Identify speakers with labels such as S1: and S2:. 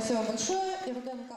S1: Спасибо большое. И Руденко